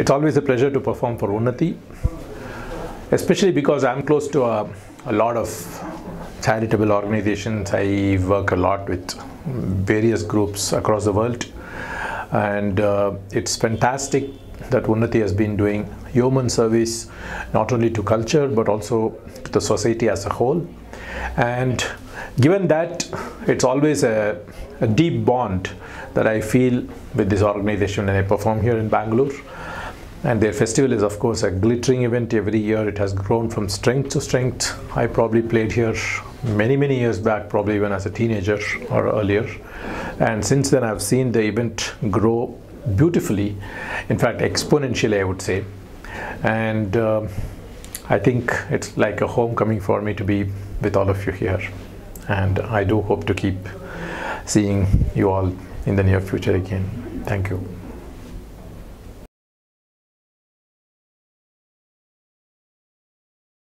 It's always a pleasure to perform for Unnati, especially because I'm close to a, a lot of charitable organizations. I work a lot with various groups across the world, and uh, it's fantastic that Unnati has been doing human service not only to culture but also to the society as a whole. And given that it's always a, a deep bond that I feel with this organization when I perform here in Bangalore. And their festival is, of course, a glittering event every year. It has grown from strength to strength. I probably played here many, many years back, probably even as a teenager or earlier. And since then, I've seen the event grow beautifully, in fact, exponentially, I would say. And uh, I think it's like a homecoming for me to be with all of you here. And I do hope to keep seeing you all in the near future again. Thank you.